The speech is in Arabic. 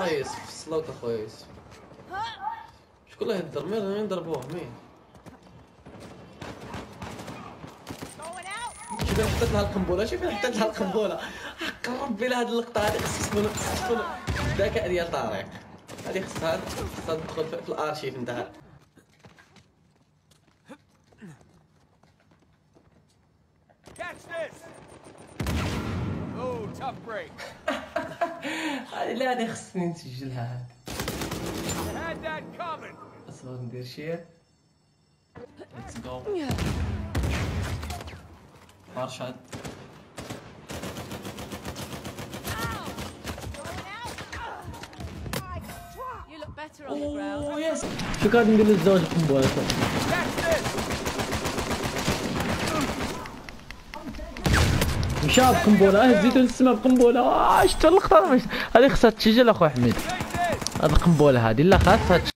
آه يوسف سلوك أخوي يوسف شكون اللي يهدر مين ضربوه مين؟ شوف حطيت لها القنبلة شوف حطيت لها القنبلة. حق ربي لهاد اللقطة هذه خصها تكون خصها تكون الذكاء ديال طارق هذه خصها خصها تدخل في الأرشيف نتاعها Catch this! Oh, tough break. لا هذه خصني نسجلها coming. أصبر ندير شير ليتس جو فرشد. اوه يس شو قاعد ندير للزوج قنبلة Catch this! مشى بقنبله هزيته للسما بقنبلة آه، شفت اللقطه هذه خصها تسجل أخوي حميد! هذه القنبله هذه لا خاصها